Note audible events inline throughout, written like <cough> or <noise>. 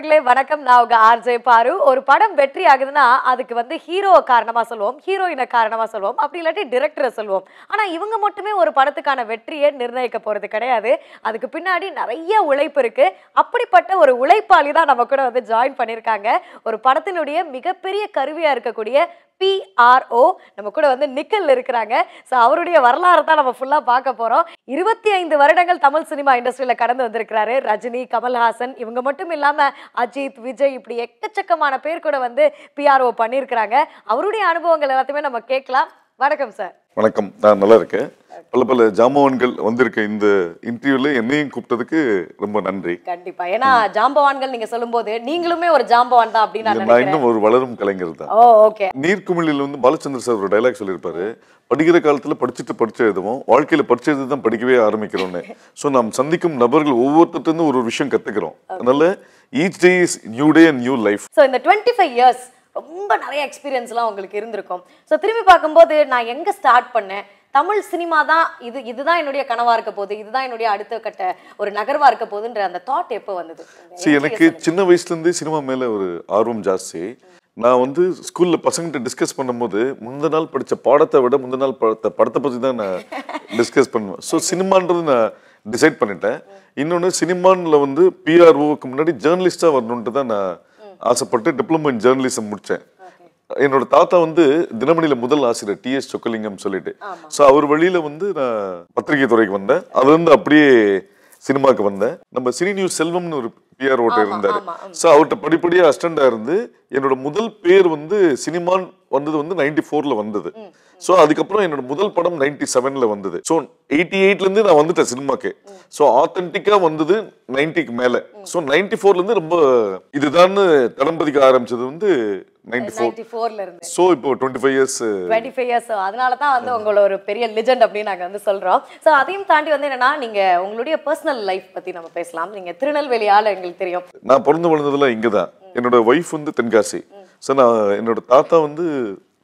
நண்பர்களே வணக்கம். நான் உங்க ஆர்ஜே பாரு. ஒரு படம் வெற்றி ஆகுதுன்னா அதுக்கு வந்து ஹீரோ காரணமா சொல்லுவோம் ஹீரோயினை காரணமா சொல்லுவோம் அப்படி இல்லாட்டி டிரெக்டரை சொல்லுவோம். ஆனா இவங்க மட்டுமே ஒரு படத்துக்கான வெற்றியை நிர்ணயிக்க போறது கிடையாது. அதுக்கு பின்னாடி நிறைய உழைப்பு இருக்கு. அப்படிப்பட்ட ஒரு உழைப்பாளி தான் நம்ம கூட வந்து ஜாயின் பண்ணியிருக்காங்க. ஒரு படத்தினுடைய மிகப்பெரிய கருவியா இருக்கக்கூடிய பிஆர்ஓ நம்ம கூட வந்து நிக்கல் இருக்கிறாங்க. ஸோ அவருடைய வரலாறு தான் நம்ம ஃபுல்லாக பார்க்க போகிறோம் இருபத்தி ஐந்து வருடங்கள் தமிழ் சினிமா இண்டஸ்ட்ரியில் கடந்து வந்திருக்கிறாரு. ரஜினி கமல்ஹாசன் இவங்க மட்டும் இல்லாமல் அஜித் விஜய் இப்படி எக்கச்சக்கமான பேர் கூட வந்து பிஆர்ஓ பண்ணியிருக்கிறாங்க. அவருடைய அனுபவங்கள் எல்லாத்தையுமே நம்ம கேட்கலாம். வணக்கம் சார் வணக்கம். நான் நல்லா இருக்கேன் பல பல ஜாமவான்கள் வந்திருக்க இந்த இன்டர்வியூல என்னையும் கூப்பிட்டதுக்கு ரொம்ப நன்றி. கண்டிப்பா. ஏன்னா ஜாம்பவான்கள் நீங்க சொல்லும்போது நீங்களுமே ஒரு ஜாம்பவான் தான் அப்படின்னு நான் இன்னும் ஒரு வளரும் கலைஞர் தான். ஓகே. நீர்க்குமிழில் வந்து பாலச்சந்திர சார் ஒரு டைலாக் சொல்லியிருப்பாரு. படிக்கிற காலத்துல படிச்சுட்டு படிச்சு எழுதுவோம். வாழ்க்கையில படிச்சு எழுதி தான் படிக்கவே ஆரம்பிக்கிறோம்னு. ஸோ நாம் சந்திக்கும் நபர்கள் ஒவ்வொருத்தருந்து ஒரு ஒரு விஷயம் கத்துக்கிறோம். அதனால each day is new day and new life so இந்த டுவெண்ட்டி ஃபைவ் இயர்ஸ் ரொம்ப நிறைய எக்ஸ்பீரியன்ஸ்லாம் உங்களுக்கு இருந்திருக்கும். ஸோ திரும்பி பார்க்கும்போது நான் எங்கே ஸ்டார்ட் பண்ணேன்? தமிழ் சினிமா தான் இது இதுதான் என்னுடைய கனவா இருக்க போகுது இதுதான் என்னுடைய அடுத்த கட்ட ஒரு நகர்வா இருக்க போகுதுன்ற அந்த தாட் எப்போ வந்தது? சரி எனக்கு சின்ன வயசுல இருந்தே சினிமா மேல ஒரு ஆர்வம் ஜாஸ்தி. நான் வந்து ஸ்கூல்ல பசங்கிட்ட டிஸ்கஸ் பண்ணும்போது முந்த நாள் படிச்ச பாடத்தை விட முந்த நாள் படத்தை படத்தை பத்தி தான் நான் <laughs> டிஸ்கஸ் பண்ணுவேன். ஸோ சினிமான்றது நான் டிசைட் பண்ணிட்டேன். இன்னொன்று சினிமான்ல வந்து பிஆர்ஓக்கு முன்னாடி ஜேர்னலிஸ்டா வரணுன்ட்டு தான் நான் ஆசைப்பட்டு டிப்ளமோ இன் ஜேர்னலிசம் முடித்தேன் என்னோட தாத்தா வந்து தினமணியில முதல் ஆசிரியர் டி எஸ் சொக்கலிங்கம் சொல்லிட்டு. ஸோ அவர் வழியில வந்து நான் பத்திரிகை துறைக்கு வந்தேன். அது வந்து அப்படியே சினிமாக்கு வந்தேன். நம்ம சினி நியூஸ் செல்வம்னு ஒரு பிஆர் ஓட்ட இருந்தாரு. ஸோ அவர்கிட்ட படிப்படியா அஸ்டண்டா இருந்து என்னோட முதல் பேர் வந்து சினிமான் வந்தது வந்து நைன்டி ஃபோர்ல வந்தது. ஸோ அதுக்கப்புறம் என்னோட முதல் படம் நைன்டி செவன்ல வந்தது. ஸோ எயிட்டி எயிட்ல இருந்து நான் வந்துட்டேன் சினிமாக்கு. ஸோ ஆத்தென்டிக்கா வந்தது நைன்டிக்கு மேல. ஸோ நைன்டி ஃபோர்ல இருந்து ரொம்ப இதுதான் தடம் பதிக்க ஆரம்பிச்சது வந்து ஸோ இப்போ twenty five years twenty five years அதனால தான் வந்து உங்களை ஒரு பெரிய லெஜெண்ட் அப்படின்னு நாங்கள் வந்து சொல்கிறோம் ஸோ அதையும் தாண்டி வந்து என்னன்னா நீங்கள் உங்களுடைய பர்சனல் லைஃப் பற்றி நம்ம பேசலாம். நீங்கள் திருநெல்வேலி ஆள் எங்களுக்கு தெரியும். நான் பிறந்து வளர்ந்ததெல்லாம் இங்கே தான் என்னோட ஒய்ஃப் வந்து தென்காசி. ஸோ நான் என்னோட தாத்தா வந்து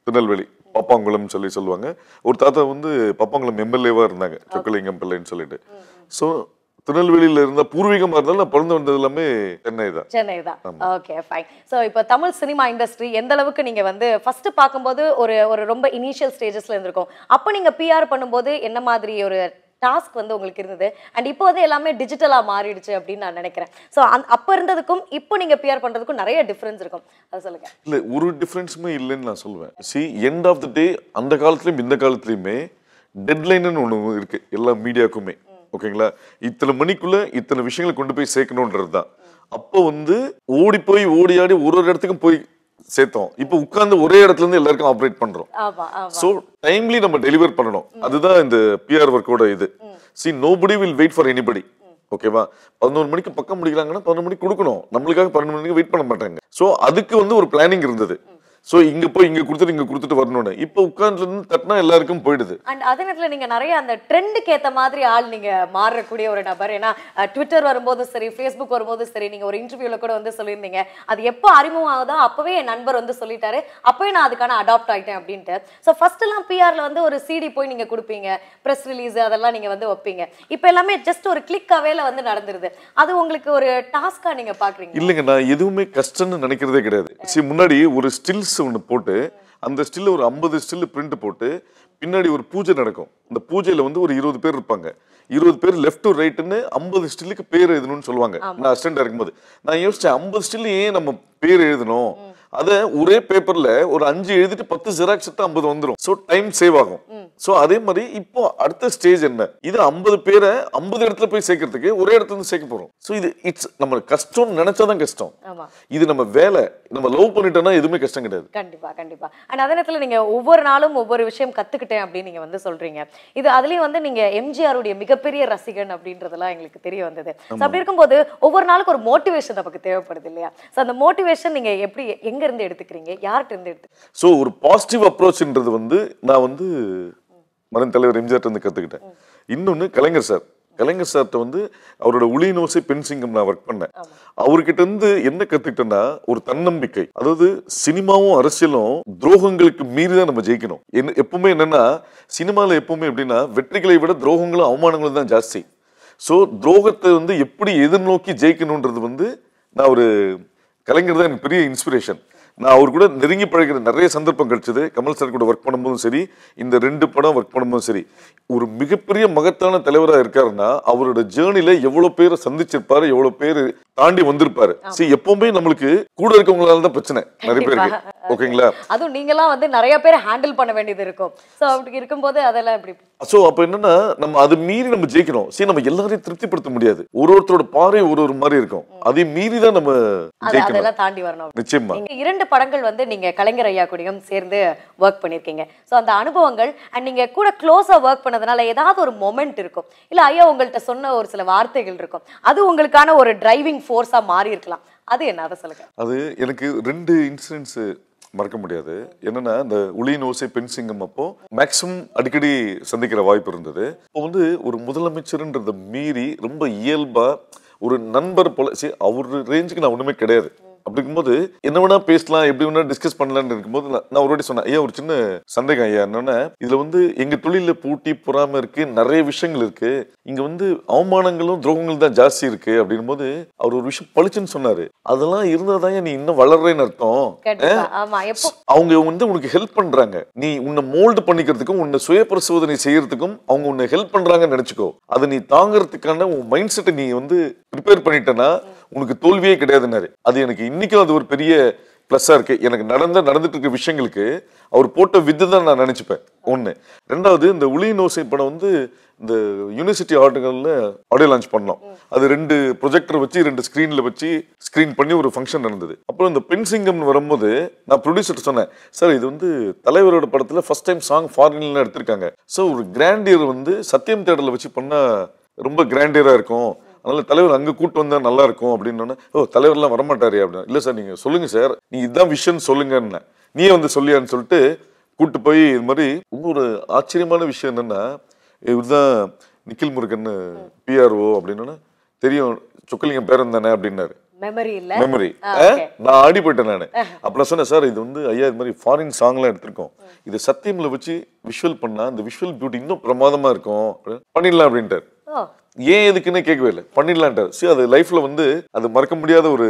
திருநெல்வேலி. பாப்பாங்குளம்னு சொல்லி சொல்லுவாங்க. ஒரு தாத்தா வந்து பாப்பாங்குளம் எம்எல்ஏவாக இருந்தாங்க. சொக்கலிங்கம் பிள்ளைன்னு சொல்லிட்டு. ஸோ திருநெல்வேலியில் இருந்த பூர்வீகமாக இருந்தாலும் நான் பிறந்து வந்தது எல்லாமே சென்னை தான். சென்னை தான். ஓகே ஃபைன் ஸோ இப்போ தமிழ் சினிமா இண்டஸ்ட்ரி எந்த அளவுக்கு நீங்கள் வந்து ஃபர்ஸ்ட் பார்க்கும்போது ஒரு ஒரு ரொம்ப இனிஷியல் ஸ்டேஜஸ்ல இருந்திருக்கும். அப்போ நீங்கள் பிஆர் பண்ணும்போது என்ன மாதிரி ஒரு டாஸ்க் வந்து உங்களுக்கு இருந்தது. அண்ட் இப்போ வந்து எல்லாமே டிஜிட்டலாக மாறிடுச்சு அப்படின்னு நான் நினைக்கிறேன். ஸோ அந் அப்போ இருந்ததுக்கும் இப்போ நீங்கள் பிஆர் பண்ணுறதுக்கும் நிறைய டிஃப்ரென்ஸ் இருக்கும். அதை சொல்லுங்கள் இல்லை ஒரு டிஃப்ரென்ஸுமே இல்லைன்னு நான் சொல்லுவேன். See end of the day அந்த காலத்துலேயும் இந்த காலத்துலையுமே டெட்லைன்னு ஒன்று இருக்குது எல்லா மீடியாவுக்குமே ஓகேங்களா? இத்தனை மணிக்குள்ள இத்தனை விஷயங்களை கொண்டு போய் சேர்க்கணுன்றது தான் அப்போ வந்து ஓடி போய் ஓடி ஆடி ஒரு ஒரு இடத்துக்கும் போய் சேர்த்தோம். இப்போ உட்கார்ந்து ஒரே இடத்துல இருந்து எல்லாருக்கும் ஆப்ரேட் பண்றோம். ஸோ டைம்லி நம்ம டெலிவர் பண்ணணும். அதுதான் இந்த பிஆர் ஒர்க்கோட இது. See nobody will wait for anybody ஓகேவா பதினோரு மணிக்கு பக்கம் முடிக்கிறாங்கன்னா பதினொரு மணிக்கு கொடுக்கணும். நம்மளுக்காக பன்னெண்டு மணிக்கு வெயிட் பண்ண மாட்டாங்க. ஸோ அதுக்கு வந்து ஒரு பிளானிங் இருந்தது. ஸோ இங்க போய் இங்க கொடுத்துட்டு இங்க கொடுத்துட்டு வரணும்னு. இப்போ உட்கார்ந்துல இருந்து தட்டினா எல்லாருக்கும் போயிடுது. அண்ட் அதே நேரத்தில் நீங்கள் நிறைய அந்த ட்ரெண்டுக்கு ஏற்ற மாதிரி ஆள் நீங்கள் மாறக்கூடிய ஒரு நபர். ஏன்னா ட்விட்டர் வரும்போதும் சரி ஃபேஸ்புக் வரும்போதும் சரி நீங்கள் ஒரு இன்டர்வியூவில் கூட வந்து சொல்லியிருந்தீங்க. அது எப்போ அறிமுகம் ஆகுதோ அப்போவே என் நண்பர் வந்து சொல்லிட்டாரு. அப்போவே நான் அதுக்கான அடாப்ட் ஆகிட்டேன் அப்படின்ட்டு. ஸோ ஃபர்ஸ்ட்லாம் பிஆரில் வந்து ஒரு சிடி போய் நீங்கள் கொடுப்பீங்க. ப்ரெஸ் ரிலீஸ் அதெல்லாம் நீங்கள் வந்து வைப்பீங்க. இப்போ எல்லாமே ஜஸ்ட் ஒரு கிளிக் அவேல வந்து நடந்துருது. அது உங்களுக்கு ஒரு டாஸ்க்காக நீங்கள் பார்க்குறீங்க இல்லைங்க நான் எதுவுமே கஷ்டம்னு நினைக்கிறதே கிடையாது. சரி முன்னாடி ஒரு ஸ்டில்ஸ் ஒன்று போட்டு அந்த ஸ்டில்ல ஒரு ஐம்பது ஸ்டில் பிரிண்ட் போட்டு பின்னாடி ஒரு பூஜை நடக்கும். அந்த பூஜையில வந்து ஒரு இருபது பேர் இருப்பாங்க. இருபது பேர் லெஃப்ட் டு ரைட்னு ஐம்பது ஸ்டில்லுக்கு பேர் எழுதணும்னு சொல்லுவாங்க. நான் அசிஸ்டண்டா இருக்கும்போது. நான் யோசிச்சேன் ஐம்பது ஸ்டில் ஏன் நம்ம பேர் எழுதணும்? அதை ஒரே பேப்பர்ல ஒரு அஞ்சு எழுதிட்டு பத்து ஜெராக்ஸ் எடுத்து ஐம்பது வந்துடும் ஸோ டைம் சேவ் ஆகும். ஸோ அதே மாதிரி இப்போ அடுத்த ஸ்டேஜ் என்ன? இது ஐம்பது பேரை ஐம்பது இடத்துல போய் சேர்க்கறதுக்கு ஒரே இடத்துல இருந்து சேர்க்க போறோம். ஸோ இது இட்ஸ் நம்ம கஷ்டம்னு நினைச்சாதான் கஷ்டம். இது நம்ம வேலை. நம்ம லவ் பண்ணிட்டோம்னா எதுவுமே கஷ்டம் கிடையாது. கண்டிப்பா கண்டிப்பா. அண்ட் அதே நேரத்துல நீங்க ஒவ்வொரு நாளும் ஒவ்வொரு விஷயம் கத்துக்கிட்டேன் அப்படின்னு நீங்க வந்து சொல்றீங்க. இது அதுலயும் வந்து நீங்க எம்ஜிஆருடைய மிகப்பெரிய ரசிகன் அப்படின்றதெல்லாம் எங்களுக்கு தெரிய வந்தது. அப்படி இருக்கும்போது ஒவ்வொரு நாளுக்கு ஒரு மோட்டிவேஷன் நமக்கு தேவைப்படுது இல்லையா? ஸோ அந்த மோட்டிவேஷன் நீங்க எப்படி எங்க இருந்து எடுத்துக்கிறீங்க? யார்கிட்ட இருந்து எடுத்து ஸோ ஒரு பாசிட்டிவ் அப்ரோச்ன்றது வந்து நான் வந்து மரண தலைவர் எம்ஜிஆர் இருந்து கற்றுக்கிட்டேன் இன்னொன்று கலைஞர் சார். கலைஞர் சார்கிட்ட வந்து அவரோட உளிநோசை பெண் சிங்கம் நான் ஒர்க் பண்ணேன். அவர்கிட்ட இருந்து என்ன கத்துக்கிட்டேன்னா ஒரு தன்னம்பிக்கை. அதாவது சினிமாவும் அரசியலும் துரோகங்களுக்கு மீறி தான் நம்ம ஜெயிக்கணும். என்ன எப்பவுமே என்னன்னா சினிமாவில் எப்பவுமே எப்படின்னா வெற்றிகளை விட துரோகங்களும் அவமானங்களும் தான் ஜாஸ்தி. ஸோ துரோகத்தை வந்து எப்படி எதிர்நோக்கி ஜெயிக்கணுன்றது வந்து நான் ஒரு கலைஞர் தான் எனக்கு பெரிய இன்ஸ்பிரேஷன் நான் அவர் கூட நெருங்கி பழகிற நிறைய சந்தர்ப்பம் கிடைச்சது கமல் சார் கூட ஒர்க் பண்ணும்போதும் சரி இந்த ரெண்டு படம் ஒர்க் பண்ணும்போதும் சரி. ஒரு மிகப்பெரிய மகத்தான தலைவராக இருக்காருன்னா அவரோட ஜேர்னில எவ்வளவு பேரை சந்திச்சிருப்பாரு எவ்வளவு பேர் தாண்டி வந்திருப்பாரு. சரி எப்பவுமே நம்மளுக்கு கூட இருக்கவங்களால தான் பிரச்சனை நிறைய பேருக்கு. ஓகேங்களா அதுவும் நீங்கலாம் வந்து நிறைய பேர் ஹேண்டில் பண்ண வேண்டியது இருக்கும். சோ அப்படி இருக்கும்போது அதெல்லாம் எப்படி? சோ அப்ப என்னன்னா நம்ம அது மீறி நம்ம ஜெயிக்கணும். சரி நம்ம எல்லாரையும் திருப்திப்படுத்த முடியாது. ஒரு ஒருத்தரோட பார்வை ஒரு ஒரு மாதிரி இருக்கும். அதை மீறி தான் நம்ம ஜெயிக்கணும். தாண்டி வரணும். நிச்சயமா. நீங்க இரண்டு படங்கள் வந்து நீங்க கலைஞர் ஐயா கூடயும் சேர்ந்து ஒர்க் பண்ணிருக்கீங்க. ஸோ அந்த அனுபவங்கள் அண்ட் நீங்க கூட க்ளோஸா ஒர்க் பண்ணதுனால ஏதாவது ஒரு மொமெண்ட் இருக்கும். இல்ல ஐயா உங்கள்கிட்ட சொன்ன ஒரு சில வார்த்தைகள் இருக்கும். அது உங்களுக்கான ஒரு டிரைவிங் ஃபோர்ஸா மாறி இருக்கலாம். அது என்ன அதை சொல்லுங்க? அது எனக்கு ரெண்டு இன்சிடென்ட்ஸ் மறக்க முடியாது. என்னன்னா இந்த உளியின் ஓசை பெண் சிங்கம் அப்போ மேக்சிமம் அடிக்கடி சந்திக்கிற வாய்ப்பு இருந்தது. இப்போ வந்து ஒரு முதலமைச்சர்ன்றதை மீறி ரொம்ப இயல்பா ஒரு நண்பர் போல சரி அவர் ரேஞ்சுக்கு நான் ஒண்ணுமே கிடையாது. அப்படி இருக்கும்போது என்ன வேணா பேசலாம் எப்படி வேணா டிஸ்கஸ் பண்ணலாம்னு இருக்கும்போது நான் ஒரு வாட்டி சொன்னேன் ஐயா ஒரு சின்ன சந்தேகம் ஐயா. என்னன்னா இதுல வந்து எங்க தொழில பூட்டி பொறாம இருக்கு நிறைய விஷயங்கள் இருக்கு. இங்க வந்து அவமானங்களும் துரோகங்களும் தான் ஜாஸ்தி இருக்கு அப்படின்னும் போது அவர் ஒரு விஷயம் பளிச்சுன்னு சொன்னாரு. அதெல்லாம் இருந்தாதான் நீ இன்னும் வளர்றேன்னு அர்த்தம். அவங்க வந்து உனக்கு ஹெல்ப் பண்றாங்க. நீ உன்னை மோல்டு பண்ணிக்கிறதுக்கும் உன்னை சுய பரிசோதனை செய்யறதுக்கும் அவங்க உன்னை ஹெல்ப் பண்றாங்கன்னு நினைச்சுக்கோ. அதை நீ தாங்கறதுக்கான உன் மைண்ட் செட்டை நீ வந்து ப்ரிப்பேர் பண்ணிட்டேன்னா உனக்கு தோல்வியே கிடையாதுன்னாரு. அது எனக்கு இன்னைக்கும் அது ஒரு பெரிய ப்ளஸ்ஸாக இருக்குது எனக்கு நடந்த நடந்துட்டு இருக்க விஷயங்களுக்கு அவர் போட்ட வித்து தான் நான் நினச்சிப்பேன். ஒன்று ரெண்டாவது இந்த உளி நோசை படம் வந்து இந்த யூனிவர்சிட்டி ஆர்டுகளில் ஆடியோ லான்ச் பண்ணோம். அது ரெண்டு ப்ரொஜெக்டர் வச்சு ரெண்டு ஸ்க்ரீனில் வச்சு ஸ்க்ரீன் பண்ணி ஒரு ஃபங்க்ஷன் நடந்தது. அப்புறம் இந்த பெண் சிங்கம்னு வரும்போது நான் ப்ரொடியூசர் சொன்னேன் சார் இது வந்து தலைவரோட படத்தில் ஃபர்ஸ்ட் டைம் சாங் ஃபாரின்லாம் எடுத்திருக்காங்க. ஸோ ஒரு கிராண்டியர் வந்து சத்தியம் தேடலை வச்சு பண்ணால் ரொம்ப கிராண்டியராக இருக்கும். அதனால தலைவர் அங்கே கூட்டு வந்தா நல்லா இருக்கும் அப்படின்னு ஓ தலைவர்லாம் வரமாட்டாரு அப்படின்னு இல்லை சார் நீங்கள் சொல்லுங்க சார். நீ இதான் விஷயம் சொல்லுங்கன்னு. நீயே வந்து சொல்லியான்னு சொல்லிட்டு கூட்டு போய் இது மாதிரி இன்னொரு ஆச்சரியமான விஷயம் என்னன்னா இவர்தான் நிக்கில் முருகன் பிஆர்ஓ அப்படின்னு தெரியும் சொக்கலிங்கம் பேரன் தானே அப்படின்னாரு. Memory memory. நான் ஆடி போயிட்டேன் நான் அப்ப நான் சொன்னேன் சார் இது வந்து ஐயா இது மாதிரி ஃபாரின் சாங்லாம் எடுத்திருக்கோம். இது சத்தியம்ல வச்சு விஷுவல் பண்ணா இந்த விஷுவல் பியூட்டி இன்னும் பிரமாதமா இருக்கும். பண்ணிடலாம் அப்படின்ட்டார். ஏன் எதுக்குன்னு கேட்கவே இல்லை. பண்ணிடலான்ட்டார். சரி அது லைஃப்ல வந்து அது மறக்க முடியாத ஒரு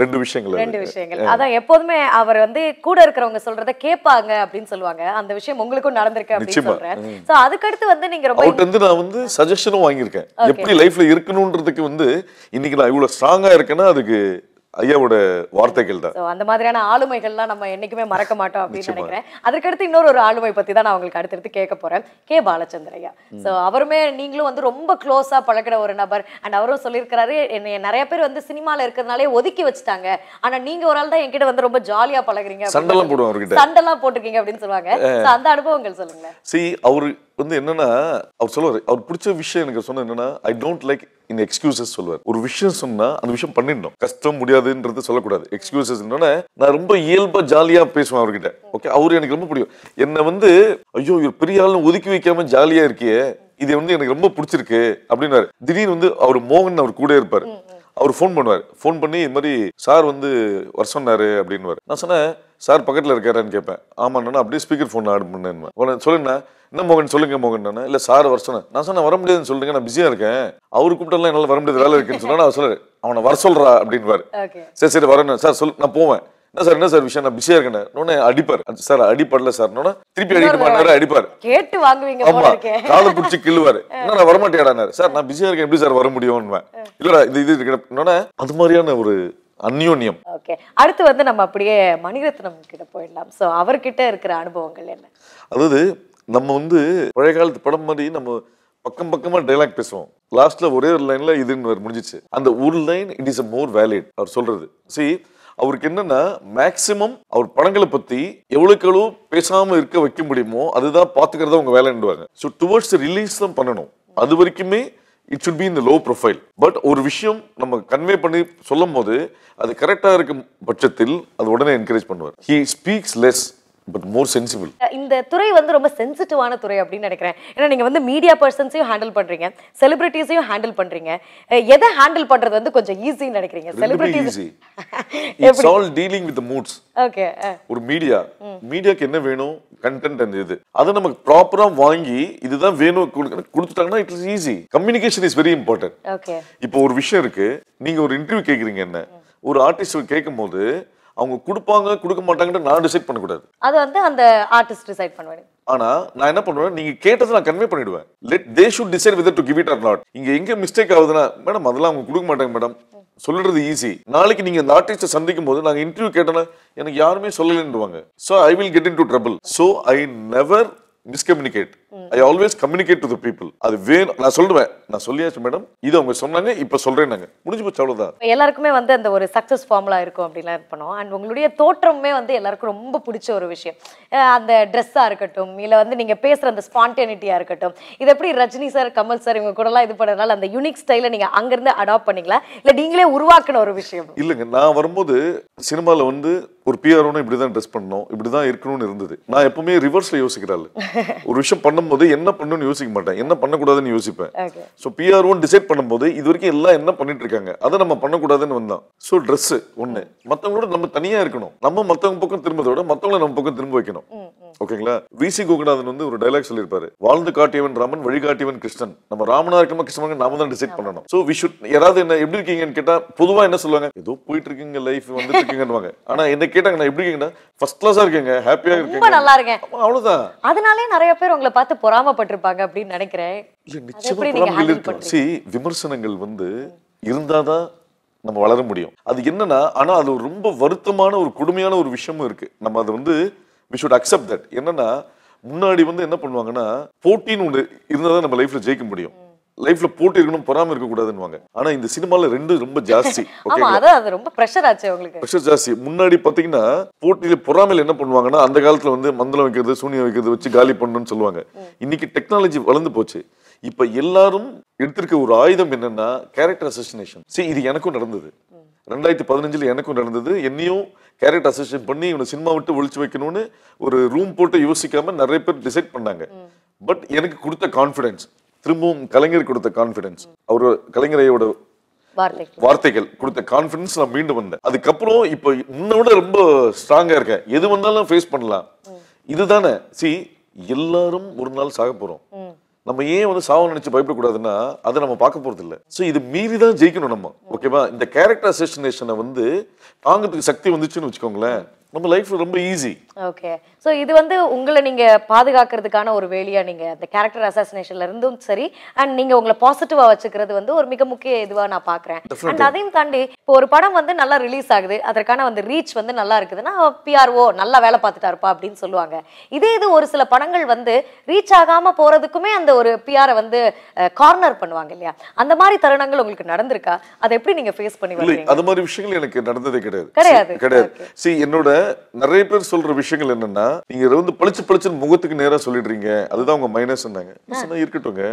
ரெண்டு விஷயங்கள். ரெண்டு விஷயங்கள். அதான் எப்போதுமே அவர் வந்து கூட இருக்கிறவங்க சொல்றத கேட்பாங்க அப்படின்னு சொல்லுவாங்க. அந்த விஷயம் உங்களுக்கும் நடந்திருக்கு அப்படின்னு. சொல்றேன். சோ அதுக்கடுத்து வந்து நீங்க ரொம்ப அவர்கிட்ட இருந்து நான் வந்து சஜஷனும் வாங்கியிருக்கேன். எப்படி லைஃப்ல இருக்கணும்ன்றதுக்கு வந்து இன்னைக்கு நான் இவ்வளவு ஸ்ட்ராங்கா இருக்கேன்னா அதுக்கு ஐயாவோட வார்த்தைகள் தான். அந்த மாதிரியான ஆளுமைகள்லாம் நம்ம என்னைக்குமே மறக்க மாட்டோம் அப்படின்னு நினைக்கிறேன். அதற்கடுத்து இன்னொரு ஒரு ஆளுமை பத்தி தான் நான் உங்களுக்கு அடுத்தடுத்து கேட்க போறேன். கே. பாலச்சந்திரையா ஸோ அவருமே நீங்களும் வந்து ரொம்ப க்ளோஸா பழகிற ஒரு நபர். அண்ட் அவரும் சொல்லியிருக்கிறாரு என்னை நிறைய பேர் வந்து சினிமால இருக்கிறதுனாலே ஒதுக்கி வச்சுட்டாங்க. ஆனா நீங்க ஒரு ஆள் தான் என்கிட்ட வந்து ரொம்ப ஜாலியா பழகுறீங்க சண்டைலாம் போடுவோம் அவர்கிட்ட. சண்டெல்லாம் போட்டிருக்கீங்க அப்படின்னு சொல்லுவாங்க. அந்த அனுபவங்கள் சொல்லுங்களேன். See அவர் வந்து என்னன்னா அவர் சொல்லுவார் அவர் பிடிச்ச விஷயம் எனக்கு சொன்ன என்னன்னா I don't like in excuses சொல்லுவார். ஒரு விஷயம் சொன்னா அந்த விஷயம் பண்ணிடணும். கஷ்டம் முடியாதுன்றது சொல்லக்கூடாது. எக்ஸ்கியூசஸ் நான் ரொம்ப இயல்பா ஜாலியா பேசுவேன் அவர்கிட்ட. ஓகே அவர் எனக்கு ரொம்ப பிடிக்கும். என்னை வந்து ஐயோ இவர் பெரிய ஆளுன்னு ஒதுக்கி வைக்காம ஜாலியா இருக்கியே. இது வந்து எனக்கு ரொம்ப பிடிச்சிருக்கு அப்படின்னாரு திடீர்னு வந்து அவர் மோகன் அவர் கூட இருப்பார். அவர் ஃபோன் பண்ணுவார். ஃபோன் பண்ணி இது மாதிரி சார் வந்து வர சொன்னாரு அப்படின்னுவார். நான் சொன்னேன் சார் பக்கத்தில் இருக்காரான்னு கேட்பேன் ஆமாண்ணா அப்படியே ஸ்பீக்கர் ஃபோன் ஆட் பண்ணேன் சொல்லுண்ணா என்ன மோகன் சொல்லுங்க மோகன் இல்லை சார் வர சொன்னேன். நான் சொன்னேன் வர முடியாதுன்னு சொல்லுங்க நான் பிஸியாக இருக்கேன். அவர் கூப்பிட்டெல்லாம் என்னால் வர முடியாது வேலை இருக்குன்னு சொன்னா நான் சொல்லுறேன் அவனை வர சொல்றா அப்படின்வார் சரி சரி வரேன் சார் சொல் நான் போவேன். என்ன சார் என்ன சார் விஷயம்? நான் பிஸியாக இருக்கேன் உடனே அடிப்பார். சார் அடிப்படல சார். உடனே திருப்பி அடிக்க மாட்டாரு அடிப்பார். கேட்டு வாங்குவீங்க ஆமா இருக்கேன் காலை பிடிச்சி கிள்ளுவாரு. <laughs> என்ன நான் வரமாட்டேடானாரு சார் நான் பிஸியா இருக்கேன். எப்படி சார் வர முடியும்னு இல்லடா இது இது இருக்கிற அது மாதிரியான ஒரு அந்யோன்யம். ஓகே அடுத்து வந்து நம்ம அப்படியே மணிரத்னம் கிட்ட போயிடலாம். சோ அவர்கிட்ட இருக்கிற அனுபவங்கள் என்ன? அதாவது நம்ம வந்து பழைய காலத்து படம் மாதிரி நம்ம பக்கம் பக்கமா டைலாக் பேசுவோம். லாஸ்ட்ல ஒரே ஒரு லைன்ல இதுன்னு முடிஞ்சிச்சு. அந்த ஒரு line it is a more valid அவர் சொல்றது. See அவருக்கு என்னன்னா மேக்சிமம் அவர் படங்களை பத்தி எவ்வளவுக்கு எவ்வளவு பேசாம இருக்க வைக்க முடியுமோ அதுதான் பாத்துக்கிறதா உங்க வேலைன்னுவாங்க. ஸோ டுவர்ட்ஸ் ரிலீஸ் தான் பண்ணணும். அது வரைக்குமே இட் சுட் பி இந்த லோ ப்ரொஃபைல் பட் ஒரு விஷயம் நம்ம கன்வே பண்ணி சொல்லும் போது அது கரெக்டாக இருக்கும் பட்சத்தில் அது உடனே என்கரேஜ் பண்ணுவார். He speaks less but more sensible இந்த துறை வந்து ரொம்ப சென்சிட்டிவான துறை அப்படின்னு நினைக்கிறேன். ஏன்னா நீங்க வந்து மீடியா பர்சன்ஸையும் ஹேண்டில் பண்றீங்க. செலிபிரிட்டிஸையும் ஹேண்டில் பண்றீங்க. எதை ஹேண்டில் பண்றது வந்து கொஞ்சம் ஈஸின்னு நினைக்கிறீங்க? Celebrities it's all dealing with moods okay ஒரு மீடியா மீடியாக்கு என்ன வேணும்? கண்டென்ட் அந்த இது. அதை நமக்கு ப்ராப்பரா வாங்கி இதுதான் வேணும் கொடுத்துட்டாங்கன்னா it is easy communication is very important okay இப்போ ஒரு விஷயம் இருக்கு. நீங்க ஒரு இன்டர்வியூ கேக்குறீங்க என்ன? ஒரு ஆர்டிஸ்ட் கேட்கும் போது அவங்க கொடுப்பாங்க கொடுக்க மாட்டாங்கன்னு நான் டிசைட் பண்ணக்கூடாது. அது வந்து அந்த ஆர்டிஸ்ட் டிசைட் பண்ணுவேன் ஆனா நான் என்ன பண்ணுவேன் நீங்க கேட்டதை நான் கன்வே பண்ணிடுவேன். Let they should decide with to give it or not இங்க எங்க மிஸ்டேக் ஆகுதுன்னா மேடம் அதெல்லாம் அவங்க கொடுக்க மாட்டாங்க மேடம். சொல்றது ஈஸி நாளைக்கு நீங்க இந்த ஆர்டிஸ்ட்டை சந்திக்கும் போது நாங்க இன்டர்வியூ கேட்டோன்னா எனக்கு யாருமே சொல்லலைன்னுவாங்க. So I will get in to trouble so I never miscommunicate I always communicate to the people அது வேணும் நான் சொல்லுவேன். நான் சொல்லியாச்சு மேடம் இது அவங்க சொன்னாங்க இப்ப சொல்றேன் நாங்க முடிஞ்சு போச்சு அவ்வளவுதான். எல்லாருக்குமே வந்து அந்த ஒரு சக்ஸஸ் ஃபார்முலா இருக்கும் அப்படிலாம் இது பண்ணுவோம். அண்ட் உங்களுடைய தோற்றமே வந்து எல்லாருக்கும் ரொம்ப பிடிச்ச ஒரு விஷயம். அந்த ட்ரெஸ்ஸாக இருக்கட்டும் இல்லை வந்து நீங்க பேசுற அந்த ஸ்பான்டேனிட்டியா இருக்கட்டும் இது எப்படி ரஜினி சார் கமல் சார் இவங்க கூடலாம் இது பண்ணதுனால அந்த யூனிக் ஸ்டைலை நீங்க அங்கிருந்து அடாப்ட் பண்ணீங்களா இல்லை நீங்களே உருவாக்குன ஒரு விஷயம். இல்லைங்க நான் வரும்போது சினிமாவில் வந்து ஒரு பிஆர்ஓன்னு இப்படி தான் ட்ரெஸ் பண்ணணும் இப்படி தான் இருக்கணும்னு இருந்தது. நான் எப்பவுமே ரிவர்ஸில் யோசிக்கிறாள் ஒரு விஷயம் பண்ணும்போது என்ன பண்ணணும்னு யோசிக்க மாட்டேன். என்ன பண்ணக்கூடாதுன்னு யோசிப்பேன். ஸோ பிஆர்ஓன்னு டிசைட் பண்ணும்போது இது வரைக்கும் எல்லாம் என்ன பண்ணிட்டு இருக்காங்க? அதை நம்ம பண்ணக்கூடாதுன்னு வந்தோம் ஸோ ட்ரெஸ்ஸு ஒன்று மற்றவங்களோட நம்ம தனியாக இருக்கணும். நம்ம மற்றவங்க பக்கம் திரும்பதை விட மற்றவங்கள நம்ம பக்கம் திரும்ப வைக்கணும். ஓகேங்களா? விசி கோகுநாதன் வந்து ஒரு டைலாக் சொல்லியிருப்பாரு. வாழ்ந்து காட்டியவன் ராமன் வழிகாட்டியவன் கிருஷ்ணன். நம்ம ராமனா இருக்கமா கிருஷ்ணன் நாம தான் டிசைட் பண்ணணும். ஸோ வி ஷுட் யாராவது என்ன எப்படி இருக்கீங்கன்னு கேட்டா பொதுவா என்ன சொல்லுவாங்க? ஏதோ போயிட்டு இருக்கீங்க லைஃப் வந்துட்டு இருக்கீங்கன்னு ஆனா என்ன கேட்டாங்க நான் எப்படி இருக்கீங்கன்னா ஃபர்ஸ்ட் கிளாஸா இருக்கீங்க ஹாப்பியா ரொம்ப இருக்கீங்க. நல்லா இருக்கேன். அவ்வளவுதான். அதனாலே நிறைய பேர் உங்களை பார்த்து பொறாமப்பட்டிருப்பாங்க அப்படின்னு நினைக்கிறேன். இல்ல அதை நிச்சயமா பொறாமைகள் இருக்கும்? சி விமர்சனங்கள் வந்து இருந்தாதான் நம்ம வளர முடியும். அது என்னன்னா ஆனா அது ரொம்ப வருத்தமான ஒரு கொடுமையான ஒரு விஷயமும் இருக்கு. நம்ம அதை வந்து வி ஷுட் அக்செப்ட் தட் என்னன்னா முன்னாடி வந்து என்ன பண்ணுவாங்கன்னா போட்டின்னு ஒன்று இருந்தால் தான் நம்ம லைஃப்ல ஜெயிக்க முடியும். லைஃப்ல போட்டி இருக்கணும் பொறாம இருக்கக்கூடாதுன்னுவாங்க. ஆனா இந்த சினிமால ரெண்டு ரொம்ப ஜாஸ்தி <laughs> ரொம்ப ப்ரெஷர் ஆச்சு உங்களுக்கு ப்ரெஷர் ஜாஸ்தி. முன்னாடி பாத்தீங்கன்னா போட்டியில பொறாமையில என்ன பண்ணுவாங்கன்னா அந்த காலத்துல வந்து மந்தளம் வைக்கிறது சூனியம் வைக்கிறது வச்சு காலி பண்ணணும்னு சொல்லுவாங்க. இன்னைக்கு டெக்னாலஜி வளர்ந்து போச்சு. இப்ப எல்லாரும் எடுத்திருக்க ஒரு ஆயுதம் என்னன்னா கேரக்டர் அசோசினேஷன் சரி இது எனக்கும் நடந்தது. ரெண்டாயிரத்தி பதினஞ்சுல எனக்கும் நடந்தது. என்னையும் கேரக்டர் அசோசியேஷன் பண்ணி இவனை சினிமா விட்டு ஒழிச்சு வைக்கணும்னு ஒரு ரூம் போட்டு யோசிக்காம நிறைய பேர் டிசைட் பண்ணாங்க. பட் எனக்கு கொடுத்த கான்ஃபிடன்ஸ் திரும்பவும் கலைஞர் கொடுத்த கான்ஃபிடன்ஸ் அவர் கலைஞரையோட வார்த்தைகள். கொடுத்த கான்ஃபிடன்ஸ் நான் மீண்டு வந்தேன். அதுக்கப்புறம் இப்போ முன்ன விட ரொம்ப ஸ்ட்ராங்கா இருக்கேன். எது வந்தாலும் ஃபேஸ் பண்ணலாம். இதுதானே. சி எல்லாரும் ஒரு நாள் சாக போறோம். நம்ம ஏன் வந்து சாவ நினைச்சு பயப்படக்கூடாதுன்னா அதை நம்ம பார்க்க போறது இல்ல ஸோ இது மீறி தான் ஜெயிக்கணும் நம்ம. ஓகேவா இந்த கேரக்டர் அசோசினேஷனை வந்து தாங்கிறதுக்கு சக்தி வந்துச்சுன்னு வச்சுக்கோங்களேன். நம்ம லைஃப் ரொம்ப ஈஸி ஓகே ஸோ இது வந்து உங்களை நீங்க பாதுகாக்கிறதுக்கான ஒரு வேலையா நீங்க அந்த கேரக்டர் அசாசினேஷன்ல இருந்தும் சரி அண்ட் நீங்க உங்களை பாசிட்டிவா வச்சுக்கிறது வந்து ஒரு மிக முக்கிய இதுவா நான் பாக்குறேன். அண்ட் அதையும் தாண்டி இப்போ ஒரு படம் வந்து நல்லா ரிலீஸ் ஆகுது அதற்கான வந்து ரீச் வந்து நல்லா இருக்குதுன்னா பிஆர்ஓ நல்லா வேலை பார்த்துட்டாருப்பா அப்படின்னு சொல்லுவாங்க. இதே இது ஒரு சில படங்கள் வந்து ரீச் ஆகாம போறதுக்குமே அந்த ஒரு பிஆரை வந்து கார்னர் பண்ணுவாங்க இல்லையா? அந்த மாதிரி தருணங்கள் உங்களுக்கு நடந்திருக்கா? அதை எப்படி நீங்க ஃபேஸ் பண்ணி அது மாதிரி விஷயங்கள் எனக்கு நடந்ததே கிடையாது. கிடையாது. கிடையாது. சி என்னோட நிறைய பேர் சொல்ற விஷயங்கள் என்னன்னா நீங்க வந்து பளிச்சு பளிச்சுன்னு முகத்துக்கு நேரா சொல்லிடுறீங்க. அதுதான் உங்க மைனஸ் சொன்னாங்க சொன்னா இருக்கட்டுங்க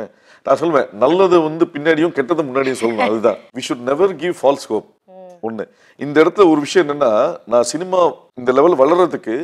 நான் சொல்வேன் நல்லதை வந்து பின்னாடியும் கெட்டதை முன்னாடியும் சொல்லணும். அதுதான். We should never give false hope ஒண்ணு. இந்த இடத்துல ஒரு விஷயம் என்னன்னா நான் சினிமா இந்த லெவல் வளர்றதுக்கு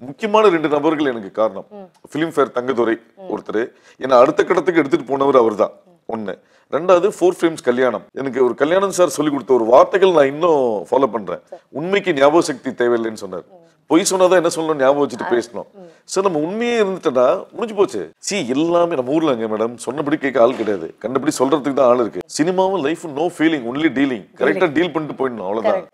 முக்கியமான ரெண்டு நபர்கள் எனக்கு காரணம். ஃபிலிம் ஃபேர் தங்கதுரை ஒருத்தர். என்னை அடுத்த கட்டத்துக்கு எடுத்துட்டு போனவர் அவர்தான். ஒண்ணு. ரெண்டாவது ஃபோர் ஃப்ரேம்ஸ் கல்யாணம். எனக்கு ஒரு கல்யாணம் சார் சொல்லி கொடுத்த ஒரு வார்த்தைகள் நான் இன்னும் ஃபாலோ பண்றேன். உண்மைக்கு ஞாபக சக்தி தேவையில்லைன்னு சொன்னார். பொய் சொன்னாதான் என்ன சொல்லணும் ஞாபகம் வச்சுட்டு பேசணும். சார் நம்ம உண்மையே இருந்துட்டா முடிஞ்சு போச்சு. சி எல்லாமே நம்ம ஊர்ல அங்க மேடம். சொன்னபடி கேட்க ஆள் கிடையாது. கண்டபடி சொல்றதுக்கு தான் ஆள் இருக்கு. சினிமாவும் life no feeling only dealing கரெக்டா டீல் பண்ணிட்டு போயிடணும் அவ்வளவுதான்.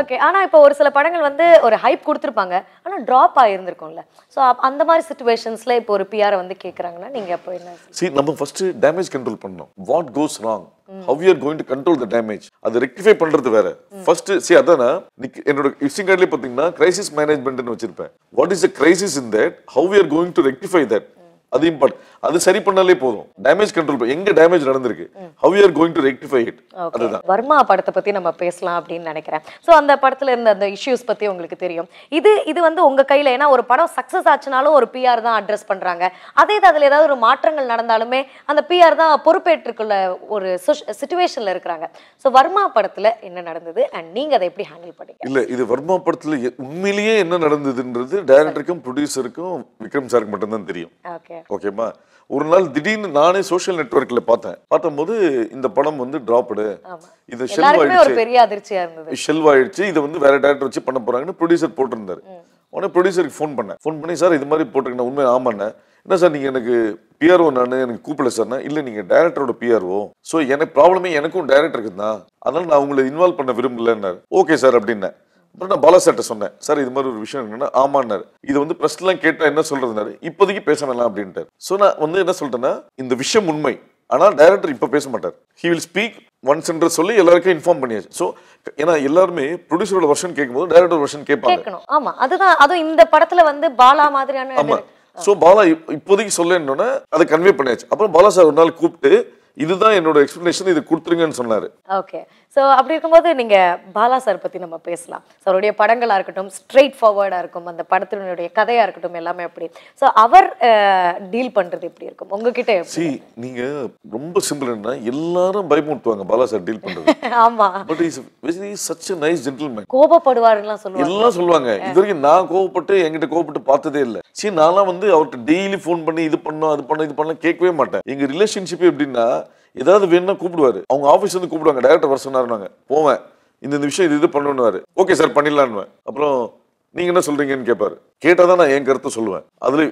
ஓகே ஆனா இப்போ ஒரு சில படங்கள் வந்து ஒரு ஹைப் கொடுத்துருப்பாங்க. ஆனா டிராப் ஆயிருந்திருக்கும்ல. ஸோ அந்த மாதிரி சுச்சுவேஷன்ஸ்ல இப்போ ஒரு பிஆரை வந்து கேக்குறாங்கன்னா நீங்க அப்போ என்ன see நம்ம ஃபர்ஸ்ட் டேமேஜ் கண்ட்ரோல் பண்ணணும். What goes wrong how you are going to control the damage அது ரெக்டிஃபை பண்றது வேற. ஃபர்ஸ்ட் see அதானா என்னோட விசிங் கார்ட்லயே பாத்தீங்கன்னா கிரைசிஸ் மேனேஜ்மெண்ட்னு வச்சிருப்பேன். What is the crisis in that how you are going to rectify that அது இம்பார்ட் அது சரி பண்ணாலே போதும். டேமேஜ் கண்ட்ரோல் எங்க டேமேஜ் நடந்திருக்கு? How you are going to rectify it அதுதான். வர்மா படத்தை பத்தி நம்ம பேசலாம் அப்படின்னு நினைக்கிறேன். ஸோ அந்த படத்துல இருந்த அந்த இஷ்யூஸ் பத்தி உங்களுக்கு தெரியும். இது இது வந்து உங்க கையில ஏன்னா ஒரு படம் சக்சஸ் ஆச்சுனாலும் ஒரு பிஆர் தான் அட்ரஸ் பண்றாங்க. அதே இது அதுல ஏதாவது ஒரு மாற்றங்கள் நடந்தாலுமே அந்த பிஆர் தான் பொறுப்பேற்றுக்குள்ள ஒரு சுச்சுவேஷன்ல இருக்கிறாங்க. ஸோ வர்மா படத்துல என்ன நடந்தது அண்ட் நீங்க அதை எப்படி ஹேண்டில் பண்ணீங்க? இல்ல இது வர்மா படத்துல உண்மையிலேயே என்ன நடந்ததுன்றது டைரக்டருக்கும் ப்ரொடியூசருக்கும் விக்ரம் சாருக்கு மட்டும்தான் தெரியும். ஓகே ஓகேமா ஒரு நாள் திடீர்னு நானே சோஷியல் நெட்வொர்க்ல பார்த்தேன். பார்த்தபோது இந்த படம் வந்து டிராப்டு இது ஷெல்வ் எல்லாருக்குமே ஒரு ஆயிடுச்சு. பெரிய அதிர்ச்சியா இருந்தது. ஷெல்வ் ஆயிடுச்சு. இதை வந்து வேற டேரக்டர் வச்சு பண்ண போறாங்கன்னு ப்ரொடியூசர் போட்டிருந்தாரு. உடனே ப்ரொடியூசருக்கு ஃபோன் பண்ணேன். ஃபோன் பண்ணி சார் இது மாதிரி போட்டிருக்கேன். உண்மை ஆமாண்ணே என்ன சார் நீங்க எனக்கு பிஆர்ஓ நான் எனக்கு கூப்பிடல சார்னா இல்ல நீங்க டைரக்டரோட பிஆர்ஓ ஸோ எனக்கு ப்ராப்ளமே எனக்கும் டைரக்டருக்கு தான். அதனால நான் உங்களை இன்வால்வ் பண்ண விரும்பலன்னாரு. ஓகே சார் அப்படின்னேன். அப்புறம் நான் பாலா சார்ட்ட சொன்னேன் சார் இது மாதிரி ஒரு விஷயம் என்னன்னா ஆமான்னாரு. இது வந்து பிரஸ்லாம் கேட்டா என்ன சொல்றதுனாரு இப்போதைக்கு பேச வேணாம் அப்படின்ட்டார். ஸோ நான் வந்து என்ன சொல்லிட்டேன்னா இந்த விஷயம் உண்மை. ஆனால் டைரக்டர் இப்போ பேச மாட்டார். ஹி வில் ஸ்பீக் ஒன்ஸ் என்று சொல்லி எல்லாருக்கும் இன்ஃபார்ம் பண்ணியாச்சு. ஸோ ஏன்னா எல்லாருமே ப்ரொடியூசரோட வருஷன் கேட்கும்போது டைரக்டர் வருஷன் கேட்பாங்க. ஆமா. அதுதான் அதுவும் இந்த படத்துல வந்து பாலா மாதிரியான ஆமா. சோ பாலா இப்- இப்போதைக்கு சொல்லேன்னொன்னே அதை கன்வே பண்ணியாச்சு. அப்புறம் பாலா சார் ஒரு நாள் கூப்பிட்டு இதுதான் என்னோட எக்ஸ்பிளனேஷன் இது கொடுத்துருங்கன்னு சொன்னாரு. ஓகே ஸோ அப்படி இருக்கும்போது நீங்க பாலா சார் பத்தி நம்ம பேசலாம். அவருடைய படங்களா இருக்கட்டும் ஸ்ட்ரெயிட் ஃபார்வர்டா இருக்கும் அந்த படத்தினுடைய கதையா இருக்கட்டும் எல்லாமே அப்படி. ஸோ அவர் டீல் பண்றது எப்படி இருக்கும்? உங்ககிட்ட? சி நீங்க ரொம்ப சிம்பிள் என்ன எல்லாரும் பயமுறுத்துவாங்க பாலா சார் டீல் பண்றது. <laughs> ஆமா. But is very such nice gentleman கோபப்படுவாருலாம் சொல்லுவாங்க. எல்லாம் சொல்லுவாங்க. இது வரைக்கும் நான் கோவப்பட்டு என்கிட்ட கோவப்பட்டு பார்த்ததே இல்ல. சரி நான்லாம் வந்து அவர்கிட்ட டெய்லி ஃபோன் பண்ணி இது பண்ணோம் அது பண்ண இது பண்ண கேட்கவே மாட்டேன். எங்க ரிலேஷன்ஷிப் எப்படின்னா ஏதாவது வேணும்னா கூப்பிடுவாரு. அவங்க ஆஃபீஸ் வந்து கூப்பிடுவாங்க. டேரக்டர் வர சொன்னாருனாங்க போவேன். இந்த இந்த விஷயம் இது இது பண்ணணும்னுவாரு. Okay sir பண்ணிடலான்னுவேன். அப்புறம் நீங்க என்ன சொல்றீங்கன்னு கேட்பாரு கேட்டால் தான் நான் என் கருத்தை சொல்லுவேன். அதுல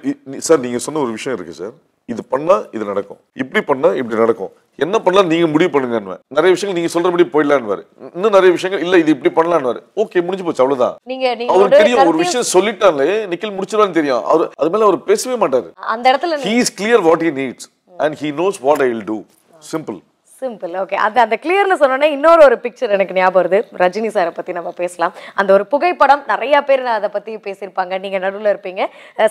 சார் நீங்க சொன்ன ஒரு விஷயம் இருக்கு சார் இது பண்ணா இது நடக்கும். இப்படி பண்ணா இப்படி நடக்கும். என்ன பண்ணலாம் நீங்க முடிவு பண்ணுங்கன்னுவேன். நிறைய விஷயங்கள் நீங்க சொல்றபடி போயிடலான்னு இன்னும் நிறைய விஷயங்கள் இல்ல இது இப்படி பண்ணலான்னு ஓகே முடிஞ்சு போச்சு நீங்க அவருக்கு தெரியும் ஒரு விஷயம் சொல்லிட்டாலே நிக்கில் முடிச்சிருவான்னு தெரியும். அவர் அது மேல அவர் பேசவே மாட்டாரு. அந்த இடத்துல he is clear what he needs and he knows what I will do simple simple okay அது அந்த கிளியர்னு சொன்னோன்னே இன்னொரு ஒரு பிக்சர் எனக்கு ஞாபகம் வருது. ரஜினி சாரை பற்றி நம்ம பேசலாம். அந்த ஒரு புகைப்படம் நிறைய பேர் அதை பற்றி பேசியிருப்பாங்க. நீங்கள் நடுவில் இருப்பீங்க.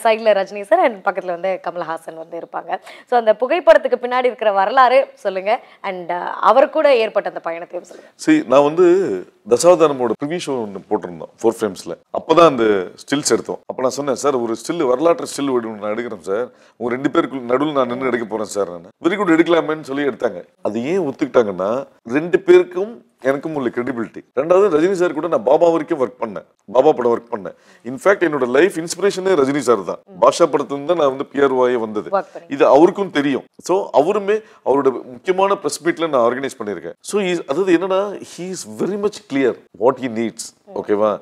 சைடில் ரஜினி சார் அண்ட் பக்கத்தில் வந்து கமல்ஹாசன் வந்து இருப்பாங்க. ஸோ அந்த புகைப்படத்துக்கு பின்னாடி இருக்கிற வரலாறு சொல்லுங்கள் அண்ட் அவர் கூட ஏற்பட்ட அந்த பயணத்தையும் சொல்லுங்கள் சரி நான் வந்து தசாவதானமோட ப்ரிவியூ ஷோ ஒன்று போட்டிருந்தோம் ஃபோர் ஃப்ரேம்ஸில் அப்போ தான் அந்த ஸ்டில்ஸ் எடுத்தோம். அப்போ நான் சொன்னேன் சார் ஒரு ஸ்டில் வரலாற்று ஸ்டில் நான் எடுக்கிறேன் சார் உங்கள் ரெண்டு பேருக்கு நடுவில் நான் நின்று எடுக்க போகிறேன் சார் நான். வெரி குட் எடுக்கலாமேன்னு சொல்லி எடுத்தாங்க. அது ஏன் ஒத்துக்கிட்டாங்கன்னா ரெண்டு பேருக்கும் எனக்கும் உள்ள கிரெடிபிலிட்டி ரெண்டாவது ரஜினி சார் கூட நான் பாபா வரைக்கும் ஒர்க் பண்ணேன். பாபா படம் ஒர்க் பண்ணேன். இன்ஃபேக்ட் என்னோட லைஃப் இன்ஸ்பிரேஷனே ரஜினி சார் தான். பாஷா படத்துல தான் நான் வந்து பிஆர்ஓயே வந்தது. இது அவருக்கும் தெரியும். ஸோ அவருமே அவரோட முக்கியமான ப்ரெஸ் மீட்ல நான் ஆர்கனைஸ் பண்ணியிருக்கேன். ஸோ அதாவது என்னன்னா he is very much clear what he needs ஓகேவா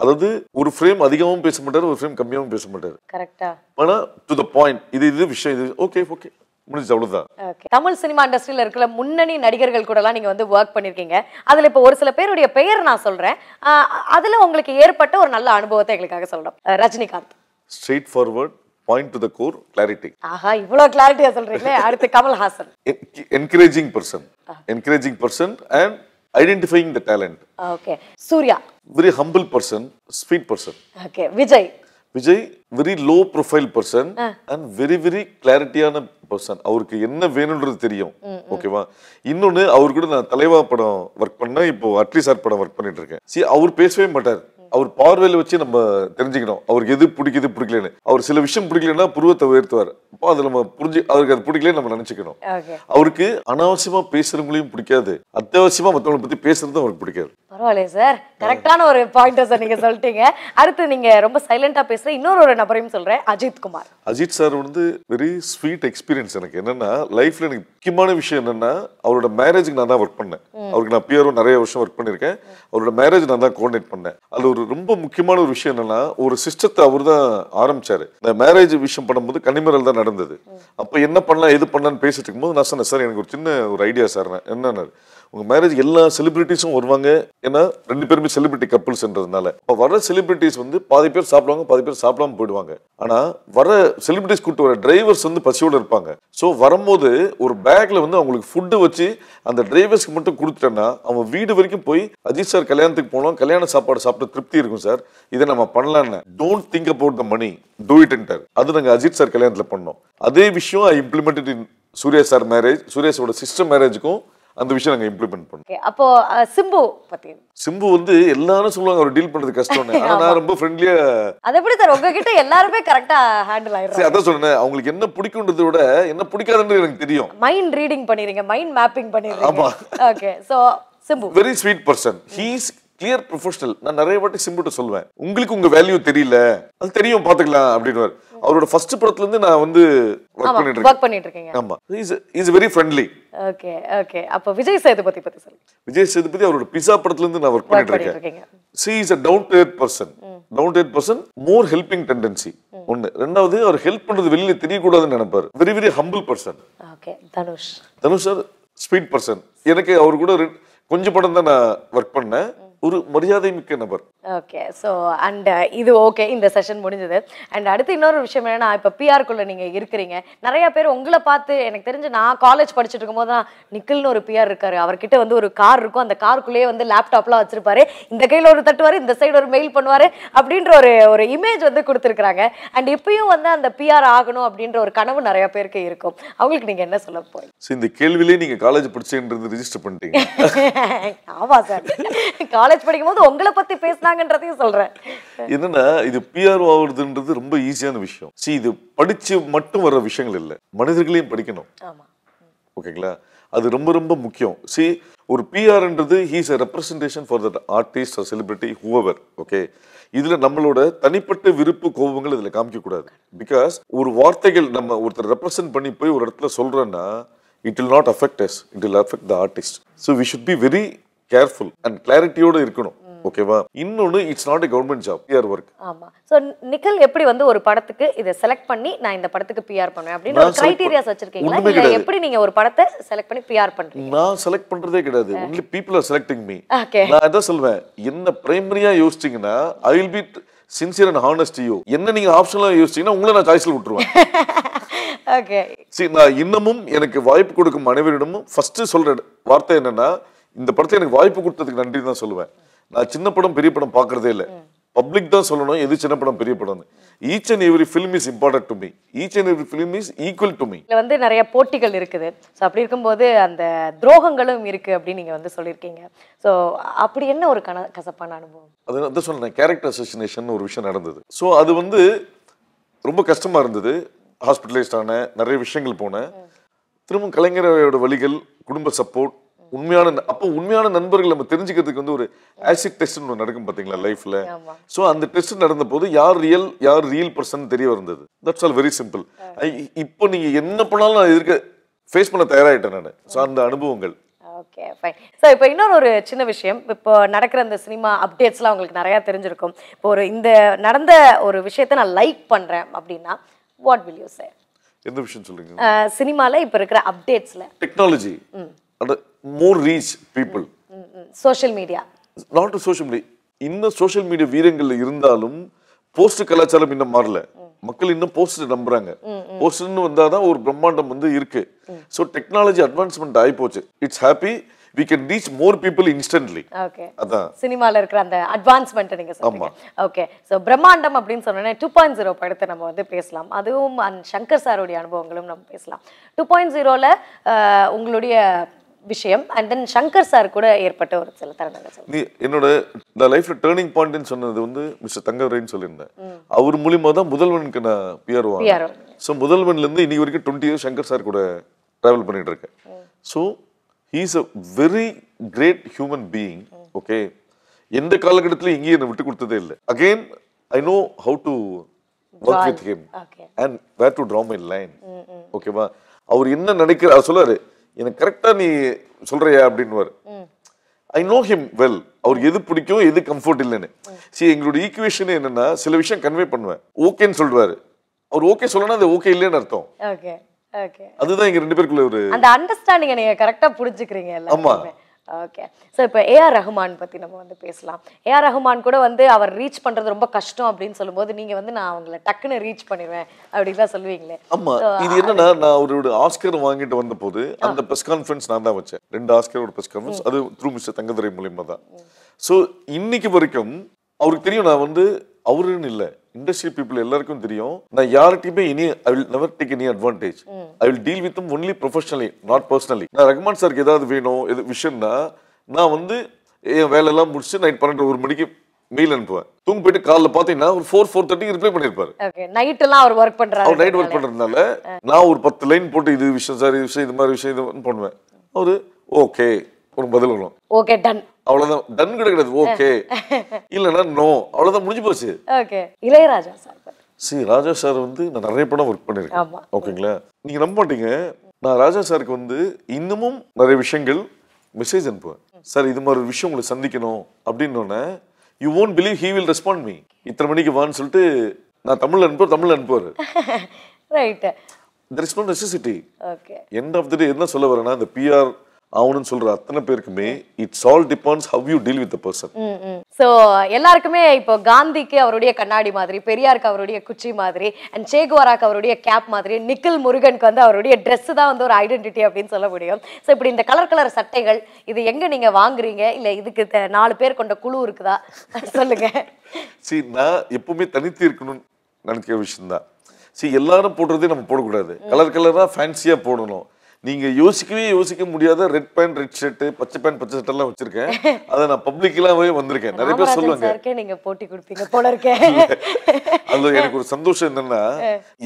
அதாவது ஒரு ஃப்ரேம் அதிகமாகவும் பேச மாட்டார் ஒரு ஃப்ரேம் கம்மியாகவும் பேச மாட்டார். கரெக்டாக ஆனா டு த பாயிண்ட் இது இது விஷயம் இது ஓகே ஓகே முடிஞ்சு அவ்வளவுதான். ஓகே தமிழ் சினிமா இண்டஸ்ட்ரியில் இருக்கிற முன்னணி நடிகர்கள் கூடலாம் நீங்கள் வந்து ஒர்க் பண்ணியிருக்கீங்க அதில் இப்போ ஒரு சில பேருடைய பெயர் நான் சொல்கிறேன் அதில் உங்களுக்கு ஏற்பட்ட ஒரு நல்ல அனுபவத்தை எங்களுக்காக சொல்கிறோம் Rajinikanth. Straight forward point to the core clarity ஆஹா இவ்வளோ கிளாரிட்டியாக சொல்கிறீங்களே அடுத்து Kamal Haasan. Encouraging person encouraging person and identifying the talent okay Suriya. Very humble person sweet person okay Vijay. Vijay very low profile person and very very கிளாரிட்டியான person. அவருக்கு என்ன வேணும்ன்றது தெரியும். ஓகேவா? இன்னொன்னு அவர் கூட நான் தலைவா படம் ஒர்க் பண்ணேன் இப்போ அட்லி சார் படம் ஒர்க் பண்ணிட்டு இருக்கேன். சி அவர் பேசவே மாட்டார். அவர் பார்வையில வச்சு நம்ம தெரிஞ்சுக்கணும். அவருக்கு எது பிடிக்குது பிடிக்கலன்னு. அவர் சில விஷயம் பிடிக்கலன்னா புருவத்தை உயர்த்துவார். அப்போ அது நம்ம புரிஞ்சு அவருக்கு அது பிடிக்கலன்னு நம்ம நினைச்சுக்கணும். அவருக்கு அனாவசியமா பேசுறவங்களையும் பிடிக்காது. அத்தியாவசியமா மற்றவங்களை பத்தி பேசுறதும் அவருக்கு பிடிக்காது. பரவாயில்லையே சார் கரெக்டான ஒரு பாயிண்டர் சார் நீங்கள் சொல்லிட்டீங்க. அடுத்து நீங்கள் ரொம்ப சைலண்டாக பேசுகிற இன்னொரு ஒரு நபரையும் சொல்கிறேன் அஜித் குமார். அஜித் சார் வந்து வெரி ஸ்வீட் எக்ஸ்பீரியன்ஸ் எனக்கு. என்னன்னா லைஃப்ல எனக்கு முக்கியமான விஷயம் என்னன்னா அவரோட மேரேஜுக்கு நான் தான் ஒர்க் பண்ணேன். அவருக்கு நான் பிஆரும் நிறைய வருஷம் ஒர்க் பண்ணியிருக்கேன். அவரோட மேரேஜ் நான் தான் கோஆர்டினேட் பண்ணேன். அதுல ஒரு ரொம்ப முக்கியமான ஒரு விஷயம் என்னன்னா ஒரு சிஸ்டத்தை அவர் தான் ஆரம்பிச்சாரு. இந்த மேரேஜ் விஷயம் பண்ணும்போது கனிமரல் தான் நடந்தது. அப்போ என்ன பண்ணலாம் எது பண்ணலாம்னு பேசிட்டு இருக்கும்போது நான் சொன்னேன் சார் எனக்கு ஒரு சின்ன ஒரு ஐடியா சார் என்னன்னாரு? உங்கள் மேரேஜ் எல்லா செலிபிரிட்டிஸும் வருவாங்க. ஏன்னா ரெண்டு பேருமே செலிபிரிட்டி கப்புள்ஸ்ன்றதுனால இப்போ வர செலிபிரிட்டிஸ் வந்து பாதி பேர் சாப்பிடுவாங்க பாதி பேர் சாப்பிடாம போயிடுவாங்க. ஆனால் வர செலிபிரிட்டிஸ் கூப்பிட்டு வர டிரைவர்ஸ் வந்து பசியோட இருப்பாங்க. ஸோ வரும்போது ஒரு பேக்கில் வந்து அவங்களுக்கு ஃபுட்டு வச்சு அந்த டிரைவர்ஸ்க்கு மட்டும் கொடுத்துட்டேன்னா அவன் வீடு வரைக்கும் போய் அஜித் சார் கல்யாணத்துக்கு போனோம் கல்யாண சாப்பாடு சாப்பிட்டு திருப்தி இருக்கும் சார் இதை நம்ம பண்ணலான்னு don't think about the money do இட்ன்ட்டார் அது நாங்கள் அஜித் சார் கல்யாணத்தில் பண்ணோம். அதே விஷயம் I implemented in Suriya sir marriage சூர்யாஸோட sister மேரேஜுக்கும் அந்த விஷயம் நாங்கள் இம்ப்ளிமெண்ட் பண்ணோம். அப்போ சிம்பு பற்றி சிம்பு வந்து எல்லாரும் சொல்லுவாங்க அவர் டீல் பண்றது கஷ்டம்னு. <laughs> ஆனா நான் ரொம்ப ஃப்ரெண்ட்லியா அது எப்படி சார் உங்ககிட்ட எல்லாருமே கரெக்டாக ஹேண்டில் சரி அதான் சொன்னேன் அவங்களுக்கு என்ன பிடிக்குன்றதை விட என்ன பிடிக்காதுன்றது எனக்கு தெரியும். மைண்ட் ரீடிங் பண்ணிடுறீங்க மைண்ட் மேப்பிங் பண்ணிடுறீங்க ஆமா. Okay so Simbu. Very sweet person he's clear professional நான் நிறைய வாட்டி சிம்புட்ட சொல்லுவேன் உங்களுக்கு உங்க வேல்யூ தெரியல? அது தெரியும் பாத்துக்கலாம் அப்படின்னு அவரோட ஃபர்ஸ்ட் படத்துல இருந்து நான் வந்து ஒர்க் பண்ணிட்டு இருக்கேன். ஒர்க் பண்ணிட்டு இருக்கீங்க ஆமா is is very friendly okay okay அப்போ விஜய் சேதுபதி பத்தி சொல்லுங்க. விஜய் சேதுபதி அவரோட பிஸா படத்துல இருந்து நான் ஒர்க் பண்ணிட்டு இருக்கேன். See is a down to earth person down to person more helping tendency ஒண்ணு. ரெண்டாவது அவர் ஹெல்ப் பண்றது வெளியில தெரியக்கூடாதுன்னு நினைப்பாரு. Very very humble person okay Dhanush. Dhanush sir speed person எனக்கு அவர் கூட கொஞ்சம் படம் தான் நான் ஒர்க் பண்ணேன். ஒரு மரியாதை மிக்க நபர். ஓகே ஸோ அண்ட் இது ஓகே இந்த செஷன் முடிஞ்சது. அண்ட் அடுத்து இன்னொரு விஷயம் என்னன்னா இப்போ பிஆர்க்குள்ளே நீங்கள் இருக்கிறீங்க. நிறைய பேர் உங்களை பார்த்து எனக்கு தெரிஞ்சு நான் காலேஜ் படிச்சுட்டு இருக்கும்போது தான் நிக்கில்னு ஒரு பிஆர் இருக்காரு. அவர்கிட்ட வந்து ஒரு கார் இருக்கும். அந்த காருக்குள்ளேயே வந்து லேப்டாப்லாம் வச்சிருப்பாரு. இந்த கையில் ஒரு தட்டுவார் இந்த சைடு ஒரு மெயில் பண்ணுவார் அப்படின்ற ஒரு ஒரு இமேஜ் வந்து கொடுத்துருக்குறாங்க. அண்ட் இப்பயும் வந்து அந்த பிஆர் ஆகணும் அப்படின்ற ஒரு கனவு நிறைய பேருக்கு இருக்கும். அவங்களுக்கு நீங்கள் என்ன சொல்ல போய் இந்த கேள்வியிலே நீங்க காலேஜ் படிச்சேன்றது ரிஜிஸ்டர் பண்ணிட்டீங்க. <laughs> ஆமா சார். காலேஜ் படிக்கும்போது உங்களை பத்தி பேசுனாங்கன்றதையும் சொல்றேன். என்னன்னா இது பிஆர் ஆகுறதுன்றது ரொம்ப ஈஸியான விஷயம். See இது படிச்சு மட்டும் வர்ற விஷயங்கள் இல்லை. மனிதர்களையும் படிக்கணும். ஓகேங்களா? அது ரொம்ப ரொம்ப முக்கியம். See ஒரு பிஆர்ன்றது he's a representation for that artist or celebrity whoever okay இதுல நம்மளோட தனிப்பட்ட விருப்பு கோபங்கள் இதுல காமிக்க கூடாது பிகாஸ் ஒரு வார்த்தைகள் நம்ம ஒருத்தர் ரெப்ரசன்ட் பண்ணி போய் ஒரு இடத்துல சொல்றோன்னா it will not affect us. It will affect the artist so we should be very careful and கிளாரிட்டியோட இருக்கணும். ஓகேவா இன்னொன்னு it's not a government job PR work ஆமா. சோ நிக்கல் எப்படி வந்து ஒரு படத்துக்கு இதை செலக்ட் பண்ணி நான் இந்த படத்துக்கு பிஆர் பண்ணுவேன் அப்படின்னு ஒரு கிரைட்டீரியாஸ் வச்சிருக்கீங்களா? இல்ல. எப்படி நீங்க ஒரு படத்தை செலக்ட் பண்ணி பிஆர் பண்றீங்க? நான் செலக்ட் பண்றதே கிடையாது. Only people are selecting me okay நான் அதான் சொல்வேன்? என்ன பிரைமரியா யோசிச்சீங்கன்னா I will be sincere and honest you என்ன நீங்க ஆப்ஷனலா யோசிச்சீங்கன்னா உங்களை நான் சாய்ஸ்ல விட்டுருவேன். <laughs> ஓகே சரி நான் இன்னமும் எனக்கு வாய்ப்பு கொடுக்கும் அனைவரிடமும் ஃபர்ஸ்ட் சொல்ற வார்த்தை என்னன்னா இந்த படத்தை எனக்கு வாய்ப்பு கொடுத்ததுக்கு நன்றி தான் சொல்லுவேன். நான் சின்ன படம் பெரிய படம் பார்க்கறதே இல்லை. பப்ளிக் தான் சொல்லணும் எது சின்ன படம் பெரிய படம்னு. Each and every film is important to me each and every film is equal to me இதுல வந்து நிறைய போட்டிகள் இருக்குது. ஸோ அப்படி இருக்கும்போது அந்த துரோகங்களும் இருக்கு அப்படின்னு நீங்க வந்து சொல்லியிருக்கீங்க. ஸோ அப்படி என்ன ஒரு கன கசப்பான அனுபவம்? அது அதான் சொன்னேன் கேரக்டர் அசோசினேஷன் ஒரு விஷயம் நடந்தது. ஸோ அது வந்து ரொம்ப கஷ்டமா இருந்தது. ஹாஸ்பிட்டலைஸ்ட் ஆனேன் நிறைய விஷயங்கள் போனேன். திரும்ப கலைஞரோட வழிகள் குடும்ப சப்போர்ட் உண்மையான அப்போ உண்மையான நண்பர்கள் நம்ம தெரிஞ்சுக்கிறதுக்கு வந்து ஒரு ஆசிட் டெஸ்ட் ஒன்று நடக்கும் பார்த்தீங்களா லைஃப்ல. ஸோ அந்த டெஸ்ட் நடந்த போது யார் ரியல் யார் ரியல் பர்சன் தெரிய வந்தது. தட்ஸ் ஆல் வெரி சிம்பிள் இப்போ நீங்க என்ன பண்ணாலும் நான் எதிர்க்க ஃபேஸ் பண்ண தயாராகிட்டேன் நான். ஸோ அந்த அனுபவங்கள். ஓகே ஃபைன் ஸோ இப்போ இன்னொரு ஒரு சின்ன விஷயம். இப்போ நடக்கிற அந்த சினிமா அப்டேட்ஸ்லாம் உங்களுக்கு நிறையா தெரிஞ்சிருக்கும். இப்போ ஒரு இந்த நடந்த ஒரு விஷயத்தை நான் லைக் பண்ணுறேன் அப்படின்னா வாட் வில் யூ சே எந்த விஷயம் சொல்றீங்க? சினிமாவில் இப்போ இருக்கிற அப்டேட்ஸில் டெக்னாலஜி அந்த more reach people social media not to social media இன்னும் சோஷியல் மீடியா வீரங்கள்ல இருந்தாலும் போஸ்ட் கலாச்சாரம் இன்னும் மாறல. மக்கள் இன்னும் போஸ்ட் நம்புறாங்க. போஸ்ட்னு வந்தாதான் ஒரு பிரம்மாண்டம் வந்து இருக்கு. ஸோ டெக்னாலஜி அட்வான்ஸ்மெண்ட் ஆகி போச்சு it's happy we can reach more people instantly okay அதான். சினிமாவில் இருக்கிற அந்த அட்வான்ஸ்மெண்ட்டை நீங்கள் சொல்றீங்க ஓகே ஸோ பிரம்மாண்டம் அப்படின்னு சொன்னோன்னே டூ பாயிண்ட் ஜீரோ படத்தை நம்ம வந்து பேசலாம். அதுவும் சங்கர் சாருடைய அனுபவங்களும் நம்ம பேசலாம். டூ பாயிண்ட் ஜீரோவில் உங்களுடைய விஷயம். அண்ட் தென் சங்கர் சார் கூட ஏற்பட்ட ஒரு சில தருணங்கள் நீ என்னோட நான் லைஃப்ல டேர்னிங் பாயிண்ட்னு சொன்னது வந்து மிஸ்டர் தங்கவரைன்னு சொல்லியிருந்தேன். அவர் மூலியமா தான் முதல்வனுக்கு நான் பிஆர் வாங்க ஸோ முதல்வன்ல இருந்து இன்னைக்கு வரைக்கும் டுவெண்ட்டி இயர்ஸ் சங்கர் சார் கூட டிராவல் பண்ணிட்டு இருக்கேன். So he's a very great human being okay எந்த காலகட்டத்திலும் எங்கேயும் என்னை விட்டு கொடுத்ததே இல்லை. Again I know how to work with him and where to draw my line ஓகேவா அவர் என்ன நினைக்கிற அவர் சொல்லாரு எனக்கு கரெக்டா நீ சொல்றியா அப்படின்னுவார். ஐ நோ ஹிம் வெல் அவருக்கு எது பிடிக்கும் எது கம்ஃபர்ட் இல்லைன்னு. சரி எங்களோட ஈக்குவேஷன் என்னன்னா சில விஷயம் கன்வே பண்ணுவேன். ஓகேன்னு சொல்றாரு. அவர் ஓகே சொல்லனா அது ஓகே இல்லைன்னு அர்த்தம். ஓகே ஓகே அதுதான் எங்க ரெண்டு பேருக்குள்ள ஒரு அந்த அண்டர்ஸ்டாண்டிங்கை நீங்க கரெக்டா புரிஞ்சுக்கிறீங்க ஆமா. ஓகே ஸோ இப்போ ஏஆர் ரஹ்மான் பத்தி நம்ம வந்து பேசலாம். ஏஆர் ரஹ்மான் கூட வந்து அவர் ரீச் பண்றது ரொம்ப கஷ்டம் அப்படின்னு சொல்லும்போது நீங்க வந்து நான் அவங்கள டக்குன்னு ரீச் பண்ணிடுவேன் அப்படின்லாம் சொல்லுவீங்களே. ஆமா இது என்னன்னா நான் அவரோட ஆஸ்கர் வாங்கிட்டு வந்த போது அந்த பிரஸ் கான்ஃபரன்ஸ் நான் தான் வச்சேன். ரெண்டு ஆஸ்கரோட பிரஸ் கான்ஃபரன்ஸ் அது த்ரூ மிஸ்டர் தங்கதுரை மூலியமா தான் ஸோ இன்னைக்கு வரைக்கும் அவருக்கு தெரியும் நான் வந்து அவருன்னு இல்லை. இண்டஸ்ட்ரி பீப்புள் எல்லாருக்கும் தெரியும். நான் யார்கிட்டயுமே இனி I will never take any advantage I will deal with only professionally not personally நான் ரஹ்மான் சாருக்கு ஏதாவது வேணும் எது விஷயம்னா நான் வந்து என் வேலையெல்லாம் முடிச்சு நைட் பன்னெண்டு ஒரு மணிக்கு மெயில் அனுப்புவேன். தூங்க போயிட்டு காலைல பார்த்தீங்கன்னா ஒரு ஃபோர் ஃபோர் தேர்ட்டிக்கு ரிப்ளை பண்ணியிருப்பாரு ஓகே நைட்டெல்லாம் அவர் ஒர்க் பண்றாரு. அவர் நைட் ஒர்க் பண்றதுனால நான் ஒரு பத்து லைன் போட்டு இது விஷயம் சார் இது விஷயம் இது மாதிரி விஷயம் இது பண்ணுவேன். அவரு ஓகே ஒரு பதில் வரும் ஓகே டன் அவ்வளவுதான். டன் கிடையாது ஓகே இல்லைன்னா நோ அவ்வளவுதான் முடிஞ்சு போச்சு. Okay Ilaiyaraaja sir. See Raja sir வந்து நான் நிறைய படம் ஒர்க் பண்ணியிருக்கேன். ஓகேங்களா நீங்க நம்ப மாட்டீங்க. நான் ராஜா சாருக்கு வந்து இன்னமும் நிறைய விஷயங்கள் மெசேஜ் அனுப்புவேன். சார் இது மாதிரி ஒரு விஷயம் உங்களை சந்திக்கணும் அப்படின்னு you won't believe he will respond me இத்தனை மணிக்கு வான்னு சொல்லிட்டு நான் தமிழ்ல அனுப்புவேன் தமிழ்ல அனுப்புவாரு. Right there is no necessity okay end of the day என்ன சொல்ல வரேன்னா இந்த பிஆர் ஆகணும்னு சொல்ற அத்தனை பேருக்குமே it's all depends how you deal with the person so எல்லாருக்குமே இப்போ காந்திக்கு அவருடைய கண்ணாடி மாதிரி பெரியாருக்கு அவருடைய குச்சி மாதிரி அண்ட் சேகுவாராக்கு அவருடைய கேப் மாதிரி நிக்கில் முருகனுக்கு வந்து அவருடைய Dress தான் வந்து ஒரு ஐடென்டிட்டி அப்படின்னு சொல்ல முடியும். ஸோ இப்படி இந்த கலர் கலர் சட்டைகள் இது எங்க நீங்க வாங்குறீங்க? இல்ல இதுக்கு நாலு பேர் கொண்ட குழு இருக்குதா? சொல்லுங்க. See நான் எப்பவுமே தனித்து இருக்கணும்னு நினைக்கிற விஷயம்தான். See எல்லாரும் போடுறதே நம்ம போடக்கூடாது. கலர் கலரா ஃபேன்சியா போடணும். நீங்க யோசிக்கவே யோசிக்க முடியாத ரெட் பேண்ட் ரெட் ஷர்ட் பச்சை பேண்ட் பச்சை ஷர்ட் எல்லாம் வச்சிருக்கேன். அதை நான் பப்ளிக்கலாவே வந்திருக்கேன். நிறைய பேர் சொல்லுவாங்க. நீங்க போட்டி கொடுப்பீங்க போல இருக்கே. அதுல எனக்கு ஒரு சந்தோஷம் என்னன்னா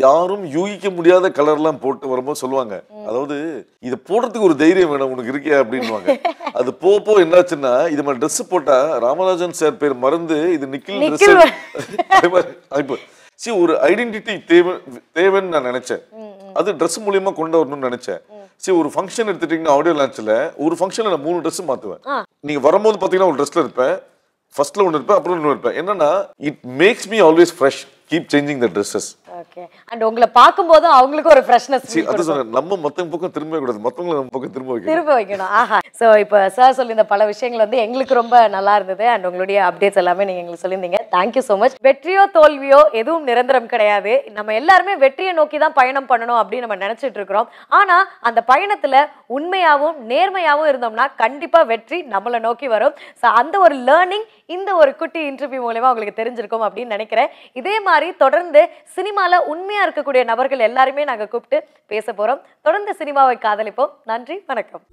யாரும் யூகிக்க முடியாத கலர்லாம் போட்டு வரும்போது சொல்லுவாங்க. அதாவது இதை போடுறதுக்கு ஒரு தைரியம் வேணும் உனக்கு இருக்கியா அப்படின்னுவாங்க. அது போ போ என்னாச்சுன்னா இது மாதிரி ட்ரெஸ் போட்டா ராமராஜன் சார் பேர் மறந்து இது நிக்கில் ட்ரெஸ் see ஒரு ஐடென்டிட்டி தேவை தேவைன்னு நான் நினைச்சேன். அது Dress மூலியமா கொண்டு வரணும்னு நினைச்சேன். சரி ஒரு ஃபங்க்ஷன் எடுத்துட்டீங்கன்னா ஆடியோ லான்ச்ல ஒரு ஃபங்க்ஷன்ல நான் மூணு Dress மாத்துவேன். நீங்க வரும்போது பாத்தீங்கன்னா ஒரு ட்ரெஸ்ல இருப்பேன். ஃபர்ஸ்ட்ல ஒன்று இருப்பேன் அப்புறம் இன்னொன்று இருப்பேன். என்னன்னா it makes me always fresh keep changing the dresses okay and உங்களை பார்க்கும்போது அவங்களுக்கு ஒரு ஃப்ரெஷ்னஸ் அது சொன்னேன் நம்ம மத்தவங்க பக்கம் திரும்ப கூடாது. மத்தவங்களை நம்ம பக்கம் திரும்ப வைக்கணும். திரும்ப வைக்கணும். ஆஹா. ஸோ இப்போ சார் சொல்லியிருந்த பல விஷயங்கள் வந்து எங்களுக்கு ரொம்ப நல்லா இருந்தது. அண்ட் உங்களுடைய அப்டேட்ஸ் எல்லாமே நீங்க எங்களுக்கு சொல்லியிருந்தீங்க. தேங்க்யூ ஸோ மச் வெற்றியோ தோல்வியோ எதுவும் நிரந்தரம் கிடையாது. நம்ம எல்லாருமே வெற்றியை நோக்கி தான் பயணம் பண்ணணும் அப்படின்னு நம்ம நினைச்சிட்டு இருக்கிறோம். ஆனா அந்த பயணத்துல உண்மையாவும் நேர்மையாவும் இருந்தோம்னா கண்டிப்பா வெற்றி நம்மளை நோக்கி வரும். ஸோ அந்த ஒரு லேர்னிங் இந்த ஒரு குட்டி இன்டர்வியூ மூலயமா உங்களுக்கு தெரிஞ்சிருக்கும் அப்படின்னு நினைக்கிறேன். இதே மாதிரி தொடர்ந்து சினிமாவில் உண்மையா இருக்கக்கூடிய நபர்கள் எல்லாருமே நாங்க கூப்பிட்டு பேச போறோம். தொடர்ந்து சினிமாவை காதலிப்போம். நன்றி வணக்கம்.